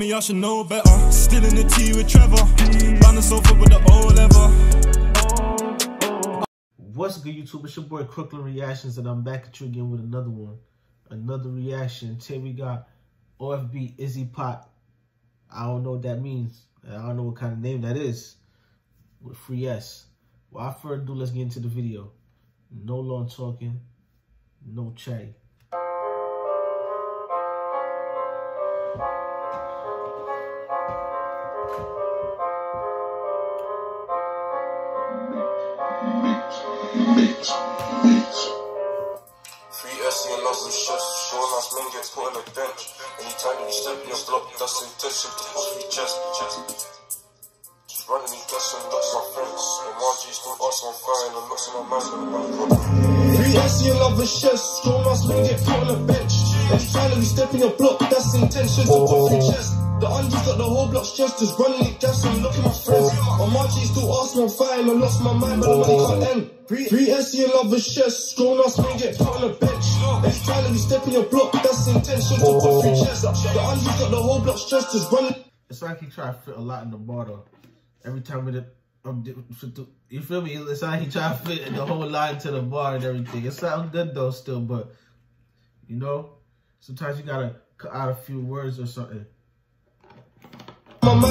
me, I should know better. Still in the tea with Trevor. On the sofa with the old. What's good, YouTube? It's your boy Crooklyn Reactions, and I'm back at you again with another one. Another reaction. Today we got OFB Izzy Pot. I don't know what that means. I don't know what kind of name that is. With Free S. Without further ado, let's get into the video. No long talking, no chatty. Men put on the bench. Anytime you step in your block, that's intention to push me chest. Just running these gas and lots of friends. And Margie's still us on fire and lots of my man's gonna run from. Free SC and chest. Strong ass men get put on the bench. Anytime we step in your block, that's intention to put through chest. The undies got the whole block stressed, just running it gas and look at my friends. On Margie still ask me I'm fine, I lost my mind, but the money can't end. Free, free SC and love is chest. Strong ass men get put on the bench. Anytime we step in your block, that's intention to put through chest. The undies got the whole block stressed, just running. It's like he try to fit a lot in the bar though. Every time with it, um, you feel me? It's like he try to fit the whole line to the bar and everything. It sounds good though still, but you know, sometimes you gotta cut out a few words or something.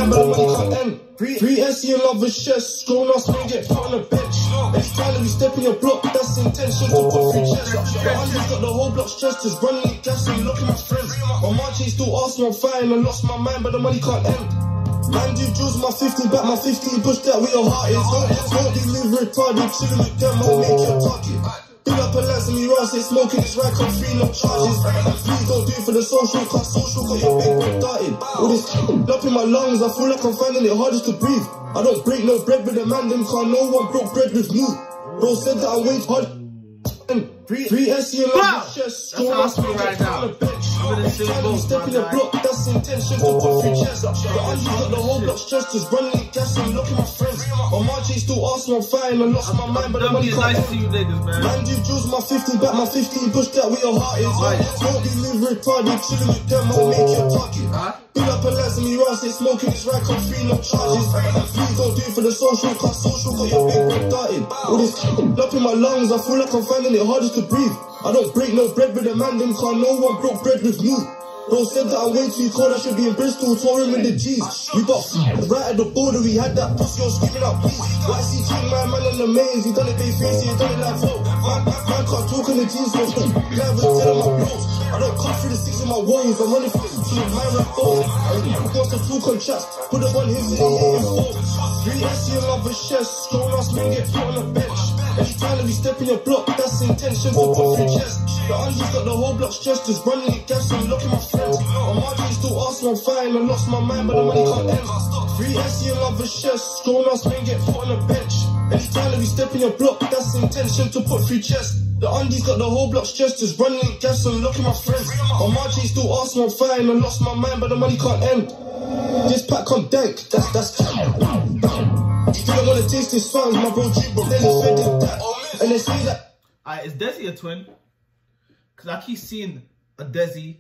But can't end. Free, free SC and love is chest. Strong ass men get put on the bench. Anytime we step in your block, that's intention to put through chest. The undies got the whole block stressed, just running it gas and at my friends. My Margie still ask me I'm fine, I lost my mind, but the money can't end. Man, you jewels, my 50 back, my 15 push that with your heart is. Don't, don't be live retarded, chilling with them, I'll make your target. Big up a lads and me ross, they smoking this rack, I'm free, no charges. Please don't do it for the social, cause social got your big one started. All this up in my lungs, I feel like I'm finding it hardest to breathe. I don't break no bread with a man, them can't no one broke bread with me. Bro said that I wait hard. Free, free SC and Wow! That's how I feel right now. I'm in the same Anytime boat, you step in the block, that's intention to put through chest. The undies got the whole block stressed, just running it gas and look at my friends. My Margie still I'm fine, I lost my mind, but the Don't money can't nice to you niggas, man. Man, you jewels, my 15 back, my 15 push that with your heart is. Right. Don't be live retarded, chilling with them, I'll make your target. Big up a lads and me ross, they smoking this rack, I'm free, no charges. Please don't do it for the social, cause social got your big one started. All this up in my lungs, I feel like I'm finding it hardest to breathe. I don't break no bread with a man, them can't no one broke bread with me. Bro said that I'm way too cold, I should be in Bristol, touring in the G's. We got right at the border, we had that pussy all screaming out, please. Why see King, my man in the maze, he done it face, he done it like vote. Man, man can't talk in the G's, no, glad was telling my bros. I don't come through the six of my woes, I'm running for the team, my rap goals. I wants the full contracts, put it on his in and four. Three SC and love is chest, strong ass men get put on the bench. That we step in your block, that's intention to put through chest. The undies got the whole block stressed, just running it gas and look at my friends. On Margie still ask me I'm fine, I lost my mind, but the money can't end. Three SC and love is chest, strong ass men get put on the bench. That we step in your block, that's intention to put through chest. The undies got the whole block stressed, just running it gas and look at my friends. On Margie still ask me I'm fine, I lost my mind, but the money can't end. This pack come dank, that's that's You wanna taste this songs, my bro but then it's fed that. And they say that Alright, is Desi a twin? Cause I keep seeing a Desi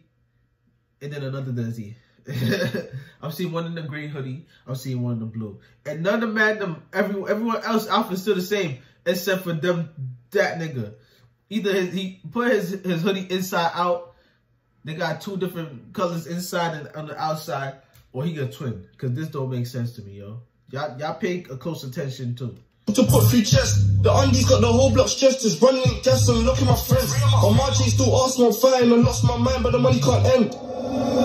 and then another Desi. I'm seeing one in the green hoodie. I'm seeing one in the blue. And none of them every everyone else outfit's still the same except for them that nigga. Either his, he put his his hoodie inside out. They got two different colors inside and on the outside, or he a twin. Cause this don't make sense to me, yo. Y'all y'all pay a close attention too. to put through chest. The undies got the whole block stressed, just running it gas and my friends. On Margie still ask me I'm fine, I lost my mind, but the money can't end.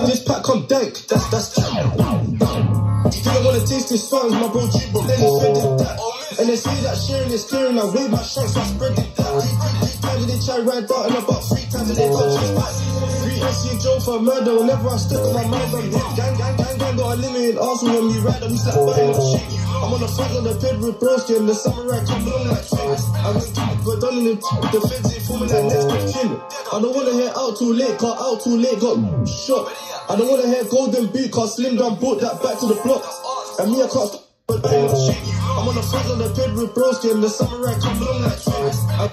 This pack come dank, that's that's You don't wanna taste this songs, my bro G, but then it's fed that. And they say that sharing is clearing, I wave my shanks, I spread it that. Three times they try and about three times they touch his back. SC Joe for murder, whenever I step on my mind, I'm hit. Gang, gang, gang, gang, got a limit in Arsenal when we ride, and we slap by on shit. I'm on the front of the bed with broski and the samurai come along like twins. I was but done in the the feds ain't forming like next of kin. I don't wanna hear out too late, cause out too late got shot. I don't wanna hear golden boot, cause Slim Down brought that back to the block. And me, I can't stop. on. I'm on the front of the bed with broski and the samurai come along like twins. I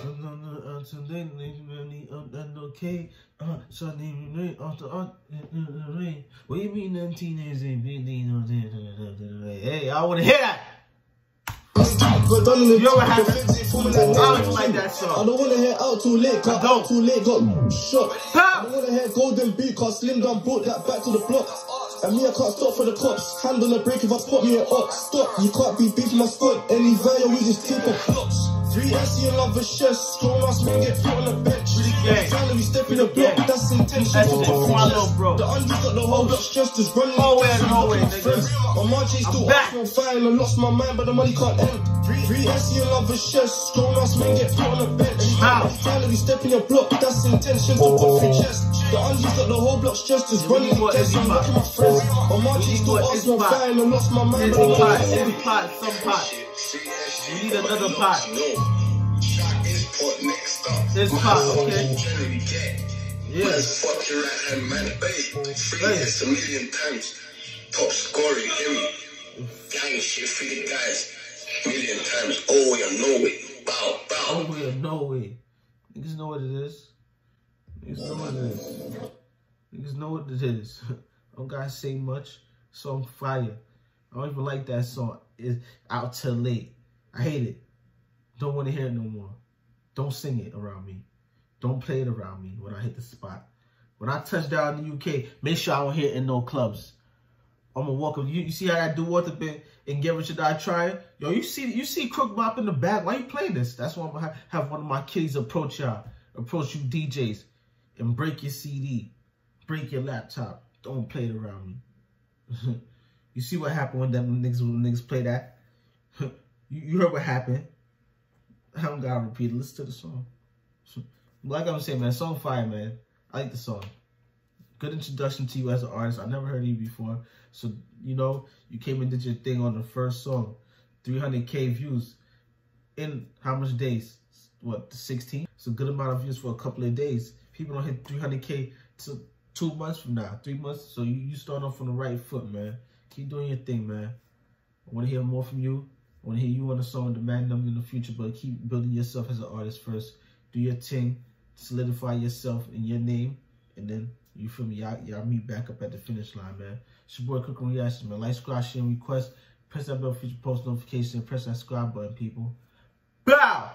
Until then, they really up and okay. Sunday after rain. What you mean them teenagers ain't Hey, I wanna hear that. Got the You know what the happened? feds ain't I like don't that. that I don't wanna hear out too late, cause out too late got shot. I don't wanna hear golden beat, cause Slim done brought that back to the block. And me, I can't stop for the cops. Hand on the brake if I spot me an ox. Stop, you can't be beefing my squad. Any value, we just take off blocks. Three and love a chest. Strong ass man get put on the bench. Gang. Finally, step in the block, gang. that's intention. That's Don't it. talk My for little bro. The undies got the whole block stressed. Just running. Nowhere, nowhere, nigga. My still back. up on fire and I lost my mind, but the money can't end. Three, SC and love a chest. Strong ass man get put on the bench. How? Finally, step in your block, that's intention. Don't talk for chest. The undies got the whole block stressed. Just Yeah, we running. need more Intention. Izzy Look at my friends. My margin need still more up Izzy on pot. fire and I lost my mind, but the money every pot, some pot. We need another pot. This pot, okay? Yeah. Fuck your right hand man, babe. Free hits a million times. Top scorer, you hear me? Gang shit, free the guys. Million times. Oh, you know it. Bow, bow. Oh, yeah, no way. Niggas know what it is. Niggas know what it is. Niggas know what it is. I don't gotta say much. Song fire. I don't even like that song. It's out till late. I hate it. Don't want to hear it no more. Don't sing it around me. Don't play it around me when I hit the spot. When I touch down in the UK, make sure I don't hear it in no clubs. I'm gonna walk up. You, you see how I do what the bit and get what should I try? Yo, you see you see Crook Bop in the back. Why you playing this? That's why I'm gonna have one of my kiddies approach y'all, approach you DJs, and break your CD, break your laptop. Don't play it around me. you see what happened when them niggas when niggas play that? you, you heard what happened. I don't gotta repeat it. Listen to the song. Like I was saying, man, song fire, man. I like the song. Good introduction to you as an artist. I never heard of you before. So, you know, you came and did your thing on the first song. 300k views in how much days? What, 16? It's a good amount of views for a couple of days. People don't hit 300k till two months from now, three months. So you, you start off on the right foot, man. Keep doing your thing, man. I want to hear more from you. I want to hear you on the song Demand Them in the future, but keep building yourself as an artist first. Do your thing, solidify yourself in your name, and then you feel me? Y'all, meet back up at the finish line, man. It's your boy Crooklyn Reaction, man. Like, subscribe, share, request. Press that bell for future post notification. Press that subscribe button, people. Bow!